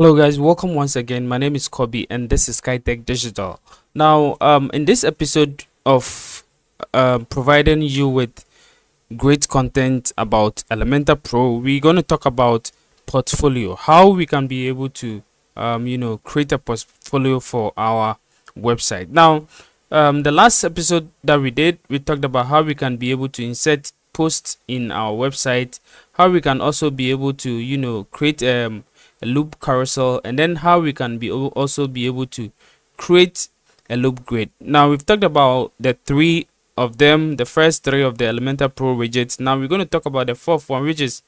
Hello guys, welcome once again. My name is Kobi and this is Kaetech Digital. Now, um, in this episode of uh, providing you with great content about Elementor Pro, we're going to talk about portfolio, how we can be able to, um, you know, create a portfolio for our website. Now, um, the last episode that we did, we talked about how we can be able to insert posts in our website, how we can also be able to, you know, create um, a loop carousel and then how we can be also be able to create a loop grid. Now we've talked about the three of them the first three of the elementor pro widgets. Now we're going to talk about the fourth one which is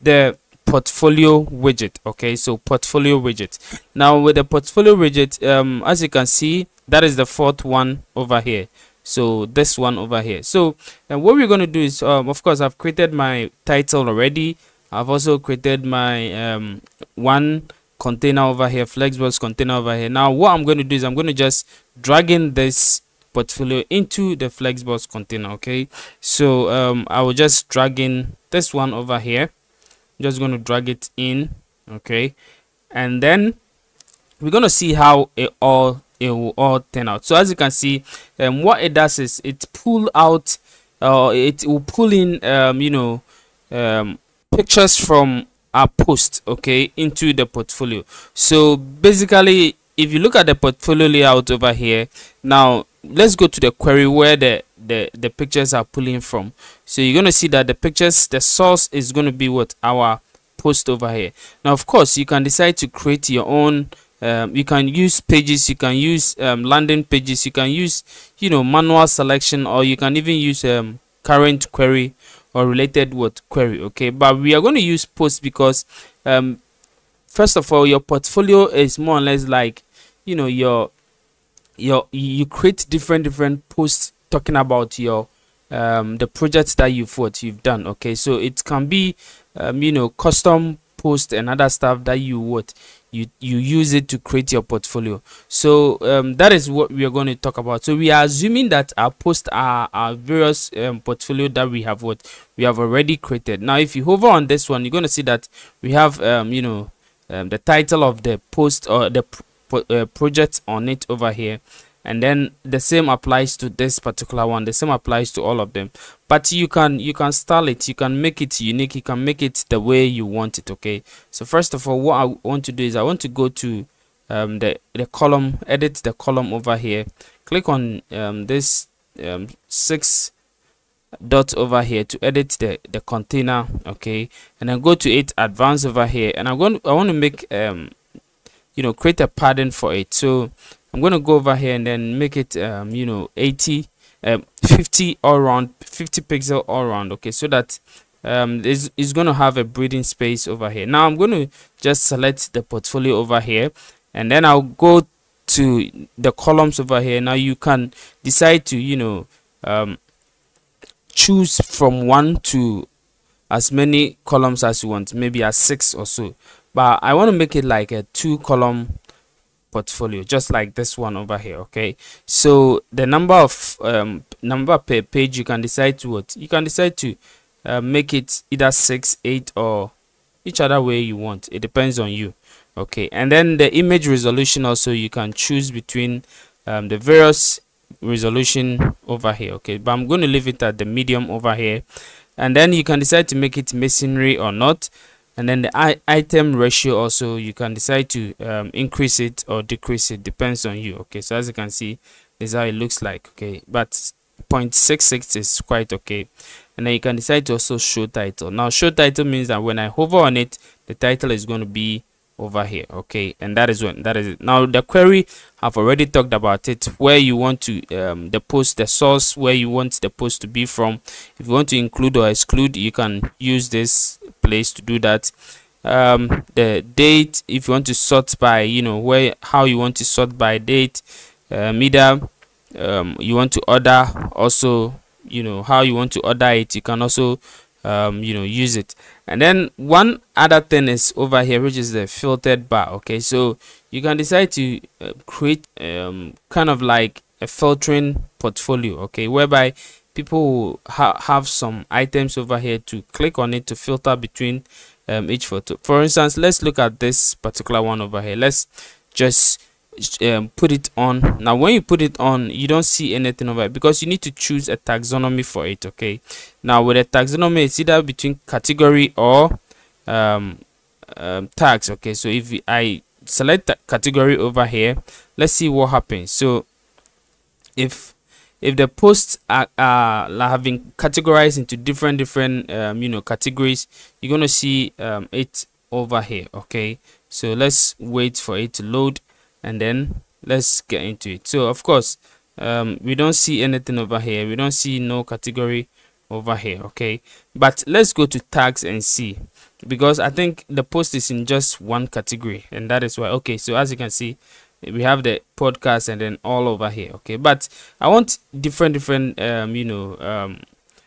the portfolio widget okay? So portfolio widget. Now with the portfolio widget um as you can see that is the fourth one over here. So this one over here. So and what we're going to do is um, of course i've created my title already I've also created my um, one container over here, Flexbox container over here. Now what I'm going to do is I'm going to just drag in this portfolio into the Flexbox container. Okay, so um, I will just drag in this one over here. I'm just going to drag it in. Okay, and then we're going to see how it all it will all turn out. So as you can see, um, what it does is it pull out, uh, it will pull in, um, you know, um, pictures from our post okay into the portfolio. So basically if you look at the portfolio layout over here now let's go to the query where the the the pictures are pulling from. So you're going to see that the pictures the source is going to be what? Our post over here. Now of course you can decide to create your own um, you can use pages you can use um, landing pages you can use you know manual selection or you can even use um, current query or related what query okay? But we are going to use post because um first of all your portfolio is more or less like you know your your you create different different posts talking about your um the projects that you've what you've done okay? So it can be um you know custom post and other stuff that you what you you use it to create your portfolio. So um, that is what we are going to talk about. So we are assuming that our posts are our various um, portfolio that we have what we have already created. Now if you hover on this one you're going to see that we have um, you know um, the title of the post or the uh, project on it over here and then the same applies to this particular one. The same applies to all of them. But you can you can style it. You can make it unique. You can make it the way you want it okay? So first of all what i want to do is i want to go to um, the the column edit the column over here. Click on um, this um, six dots over here to edit the the container okay? And then go to it advanced over here. And i'm going to, i want to make um you know create a padding for it. So I'm going to go over here and then make it, um, you know, 80, um, 50 all around, 50 pixel all around. Okay, so that um, is is going to have a breathing space over here. Now I'm going to just select the portfolio over here, and then I'll go to the columns over here. Now you can decide to, you know, um, choose from one to as many columns as you want, maybe as six or so. But I want to make it like a two column portfolio just like this one over here okay? So the number of um, number per page you can decide to what? You can decide to uh, make it either six eight or each other way you want. It depends on you okay? And then the image resolution also you can choose between um, the various resolution over here okay? But i'm going to leave it at the medium over here. And then you can decide to make it masonry or not and then the item ratio also you can decide to um, increase it or decrease it depends on you okay? So as you can see this is how it looks like okay? But 0.66 is quite okay. And then you can decide to also show title. Now show title means that when i hover on it the title is going to be over here okay? And that is when that is it. Now the query i've already talked about it where you want to um, the post the source where you want the post to be from. If you want to include or exclude you can use this place to do that. Um, the date if you want to sort by you know where how you want to sort by date um, either um, you want to order also you know how you want to order it you can also um, you know use it. And then one other thing is over here which is the filtered bar okay? So you can decide to uh, create um, kind of like a filtering portfolio okay? Whereby people ha have some items over here to click on it to filter between um, each photo. For instance let's look at this particular one over here. Let's just um, put it on. Now when you put it on you don't see anything over it because you need to choose a taxonomy for it okay? Now with a taxonomy it's either between category or um, um, tags okay? So if I select the category over here let's see what happens. So if if the posts are, are been categorized into different different um, you know categories you're to see um, it over here okay? So let's wait for it to load and then let's get into it. So of course um, we don't see anything over here. We don't see no category over here okay? But let's go to tags and see because i think the post is in just one category and that is why okay so as you can see we have the podcast and then all over here okay? But i want different different um you know um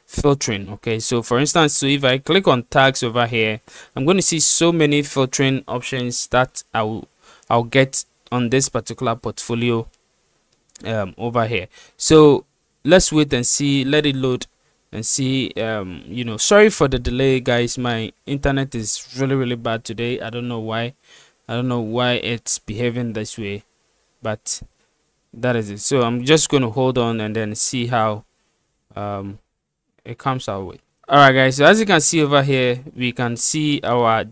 filtering okay? So for instance so if i click on tags over here i'm going to see so many filtering options that i'll i'll get on this particular portfolio um over here. So let's wait and see let it load and see um you know. Sorry for the delay guys. My internet is really really bad today. I don't know why. I don't know why it's behaving this way but that is it. So i'm just going to hold on and then see how um it comes out with all right guys. So as you can see over here we can see our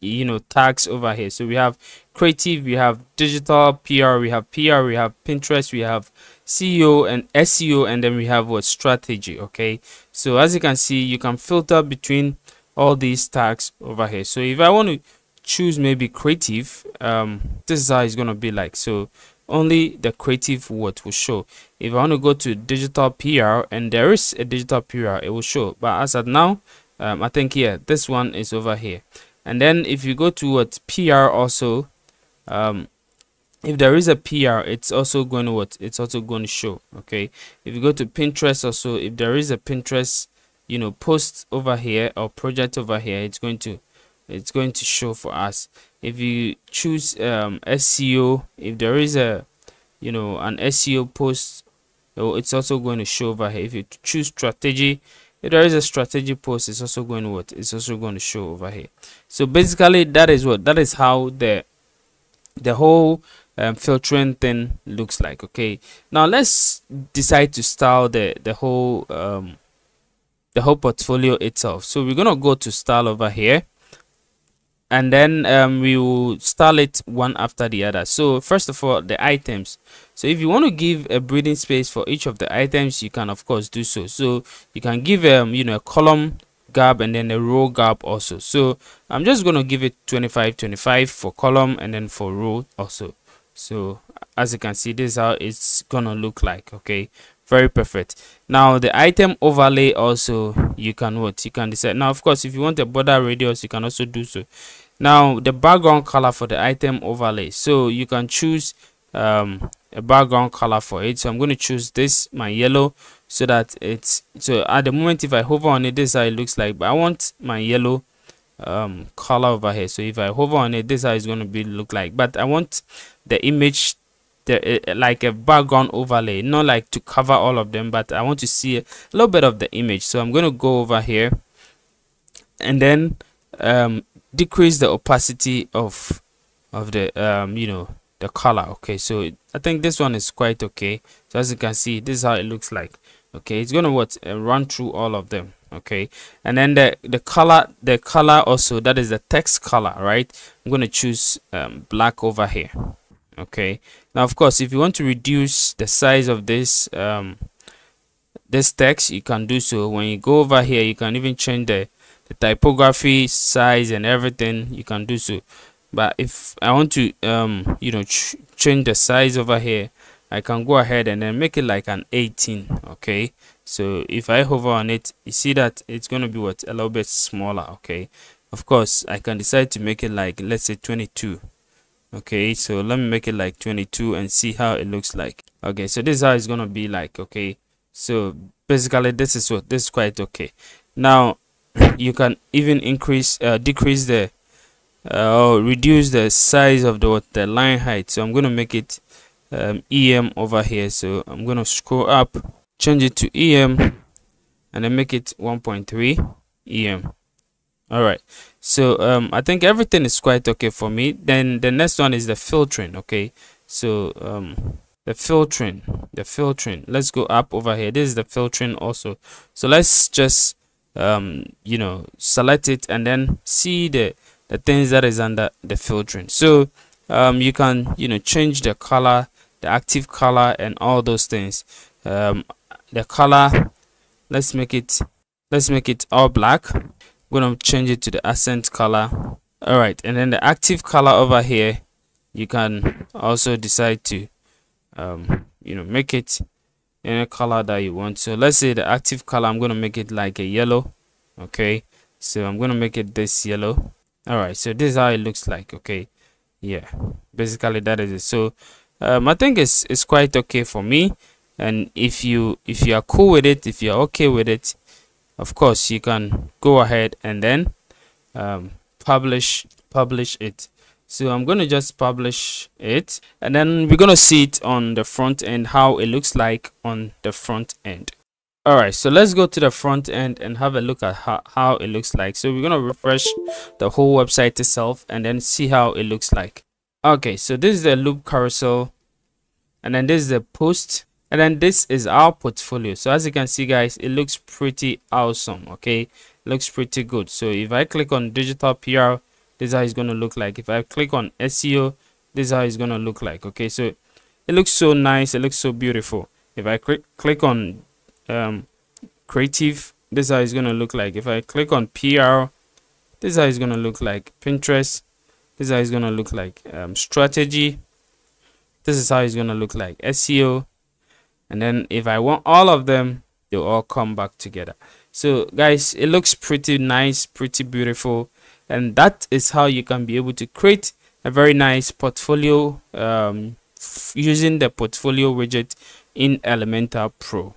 you know tags over here. So we have creative we have digital pr we have pr we have pinterest we have ceo and SEO and then we have what? Strategy okay? So as you can see you can filter between all these tags over here. So if I want to choose maybe creative um this is how it's gonna be like. So only the creative word will show. If I want to go to digital PR and there is a digital PR it will show. But as of now um, I think here this one is over here and then if you go to what PR also um, if there is a PR, it's also going to what? It's also going to show. Okay. If you go to Pinterest also, if there is a Pinterest, you know, post over here or project over here, it's going to it's going to show for us. If you choose um, SEO, if there is a you know an SEO post, oh, it's also going to show over here. If you choose strategy, there is a strategy post, it's also going what? It's also going to show over here. So basically, that is what that is how the the whole um, filtering thing looks like okay now let's decide to style the the whole um, the whole portfolio itself so we're gonna go to style over here and then um, we will style it one after the other. So first of all the items. So if you want to give a breathing space for each of the items you can of course do so. So you can give um you know a column gap and then a row gap also. So i'm just going to give it 25 25 for column and then for row also. So as you can see this is how it's gonna look like okay very perfect. Now the item overlay also you can what? You can decide. Now of course if you want a border radius you can also do so. Now the background color for the item overlay. So you can choose um, a background color for it. So i'm going to choose this my yellow so that it's so at the moment if i hover on it this is how it looks like. But i want my yellow um, color over here. So if i hover on it this is how it's going to be look like. But i want the image the, uh, like a background overlay not like to cover all of them but i want to see a little bit of the image. So i'm going to go over here and then um, decrease the opacity of of the um, you know the color okay? So i think this one is quite okay. So as you can see this is how it looks like okay? It's gonna what uh, run through all of them okay? And then the the color the color also that is the text color right? I'm going to choose um, black over here okay. Now of course if you want to reduce the size of this um, this text you can do so. When you go over here you can even change the, the typography size and everything. You can do so. But if i want to um you know ch change the size over here i can go ahead and then make it like an 18 okay? So if i hover on it you see that it's going to be what? A little bit smaller okay? Of course i can decide to make it like let's say 22 okay so let me make it like 22 and see how it looks like. Okay so this is how it's to be like okay? So basically this is what this is quite okay. Now you can even increase uh, decrease the uh, or reduce the size of the the line height. So i'm going to make it um, em over here. So i'm going to scroll up change it to em and then make it 1.3 em all right so um i think everything is quite okay for me. Then the next one is the filtering okay? So um the filtering the filtering. Let's go up over here. This is the filtering also. So let's just um you know select it and then see the the things that is under the filtering. So um you can you know change the color the active color and all those things. Um the color let's make it let's make it all black i'm gonna change it to the accent color. All right and then the active color over here you can also decide to um you know make it any color that you want. So let's say the active color i'm going to make it like a yellow okay? So i'm going to make it this yellow. All right so this is how it looks like okay? Yeah basically that is it. So um, i think it's it's quite okay for me. And if you if you are cool with it if you're okay with it of course you can go ahead and then um, publish publish it. So i'm going to just publish it and then we're going to see it on the front end how it looks like on the front end. All right so let's go to the front end and have a look at how, how it looks like. So we're going to refresh the whole website itself and then see how it looks like. Okay so this is the loop carousel and then this is the post and then this is our portfolio. So as you can see guys it looks pretty awesome okay? Looks pretty good. So if i click on digital pr this is how it's going to look like. If i click on seo this is how it's going to look like okay? So it looks so nice. It looks so beautiful. If i click click on um, creative this is how it's going to look like. If i click on pr this is how it's going to look like. Pinterest this is how it's going to look like. Um, strategy this is how it's going to look like. Seo and then if i want all of them they'll all come back together so guys it looks pretty nice pretty beautiful and that is how you can be able to create a very nice portfolio um, using the portfolio widget in Elementor Pro.